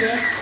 Okay.